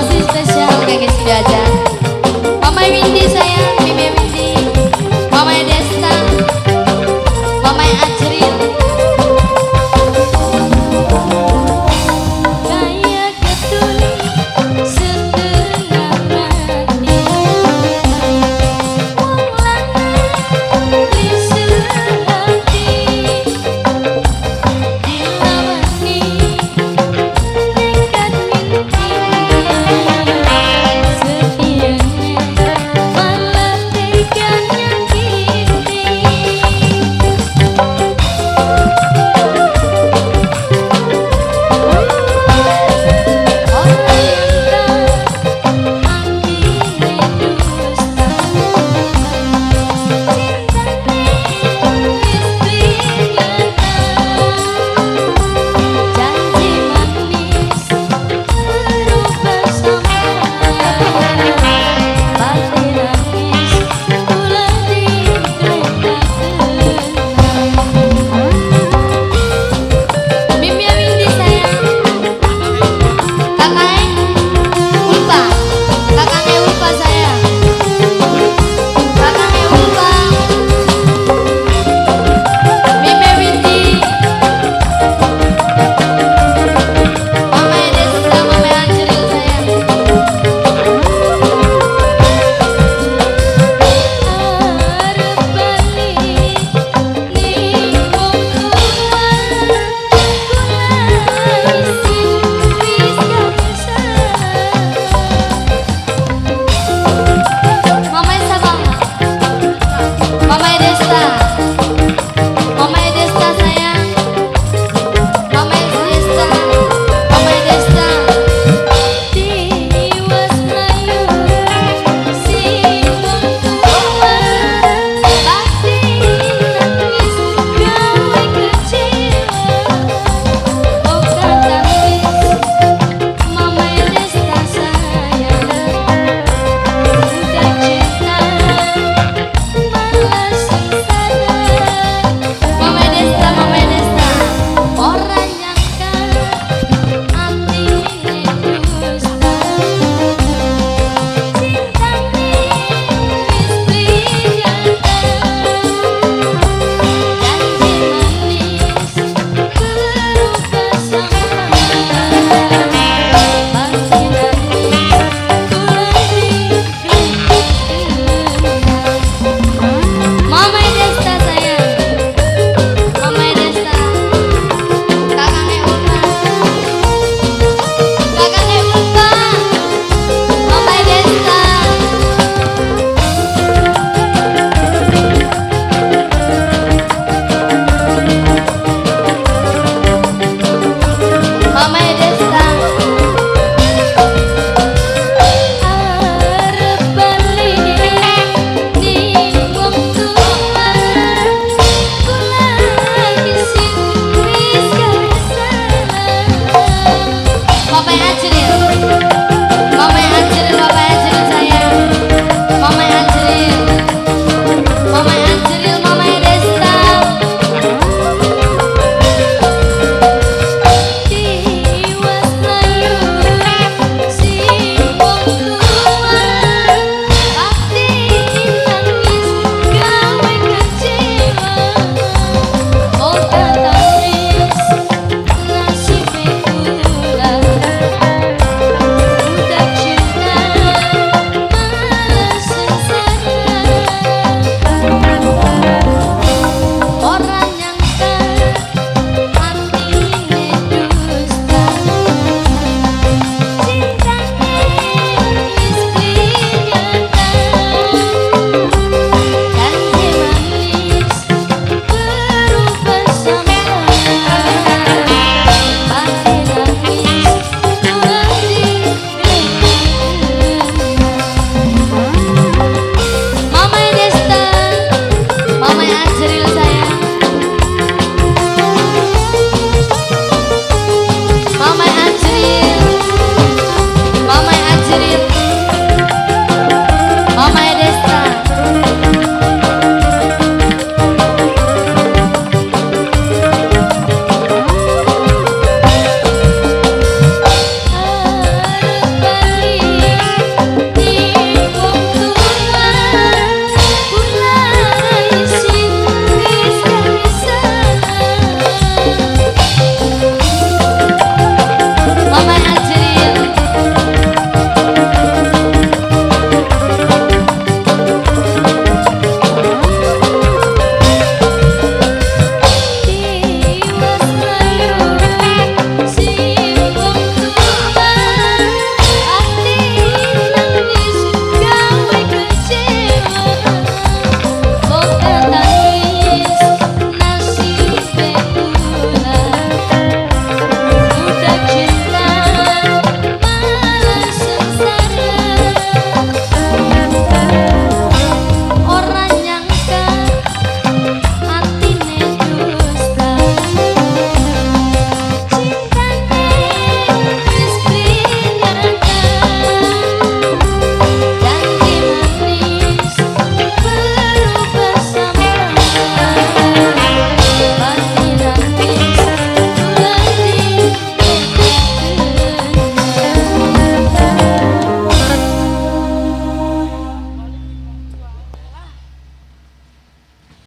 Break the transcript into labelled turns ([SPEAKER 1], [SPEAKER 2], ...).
[SPEAKER 1] asistente.